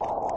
Oh.